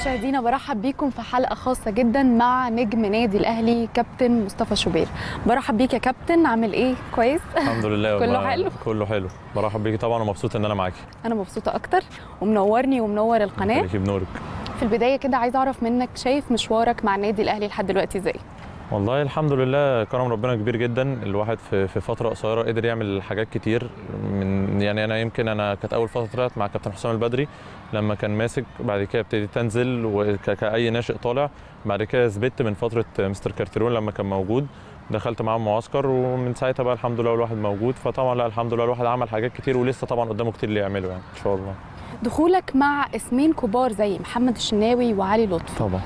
مشاهدينا برحب بيكم في حلقة خاصة جدا مع نجم نادي الأهلي كابتن مصطفى شوبير. برحب بيك يا كابتن عامل إيه؟ كويس؟ الحمد لله كله حلو؟ كله حلو. برحب بيكي طبعا ومبسوط إن أنا معاكي أنا مبسوطة أكتر. ومنورني ومنور القناة. بنورك في البداية كده عايزه أعرف منك شايف مشوارك مع النادي الأهلي لحد دلوقتي إزاي؟ والله الحمد لله كرم ربنا كبير جدا. الواحد في فترة قصيرة قدر يعمل حاجات كتير. يعني أنا يمكن أنا كانت أول فترة مع كابتن حسام البدري لما كان ماسك بعد كده ابتديت انزل وكاي ناشئ طالع بعد كده ثبت من فترة مستر كارتيرون لما كان موجود. دخلت معاهم معسكر ومن ساعتها بقى الحمد لله الواحد موجود. فطبعا لا الحمد لله الواحد عمل حاجات كتير ولسه طبعا قدامه كتير اللي يعمله يعني إن شاء الله. دخولك مع اسمين كبار زي محمد الشناوي وعلي لطفي. طبعا.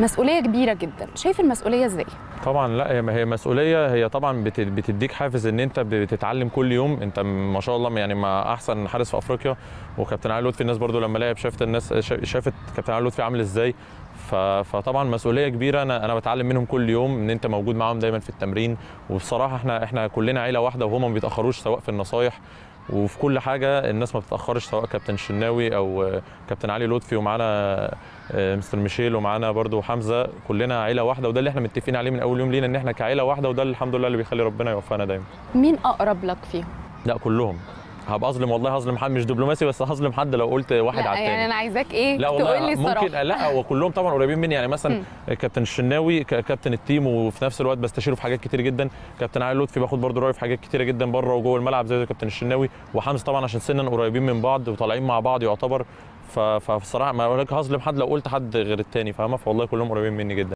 مسؤولية كبيرة جدا. شايف المسؤولية إزاي؟ طبعا لا هي هي مسؤولية هي طبعا بت- بتديك حافز إن أنت بتتعلم كل يوم. أنت ما شاء الله يعني مع أحسن حارس في أفريقيا. وكابتن علي لطفي الناس برضو لما لعب شافت الناس شا- شافت كابتن علي لطفي عامل إزاي. فطبعا مسؤولية كبيرة. أنا أنا بتعلم منهم كل يوم إن أنت موجود معاهم دايما في التمرين. وبصراحة إحنا إحنا كلنا عيلة واحدة وهم ما بيتأخروش سواء في النصايح وفي كل حاجة الناس ما بتتأخرش سواء كابتن الشناوي أو كابتن علي لطفي ومعانا آه، مستر ميشيل ومعانا برضو حمزة كلنا عيلة واحدة وده اللي إحنا متفقين عليه من أول يوم لينا إن إحنا كعيلة واحدة وده الحمد لله اللي بيخلي ربنا يوفقنا دايما. مين أقرب لك فيهم؟ لا كلهم. هبقى أظلم والله هظلم حد مش دبلوماسي بس هظلم حد لو قلت واحد على التاني. يعني أنا عايزاك إيه لا تقول لي والله الصراحة. ممكن لا هو كلهم طبعا قريبين مني يعني مثلا كابتن الشناوي كابتن التيم وفي نفس الوقت بستشيره في حاجات كتير جدا. كابتن علي لطفي باخد برضه رأيه في حاجات كتيره جدا بره وجوه الملعب زي كابتن الشناوي وحمزة طبعا عشان سنا قريبين من بعض وطالعين مع بعض يعتبر. فبصراحه ما أقول لك هظلم حد لو قلت حد غير التاني فاهمة؟ فوالله كلهم قريبين مني جدا.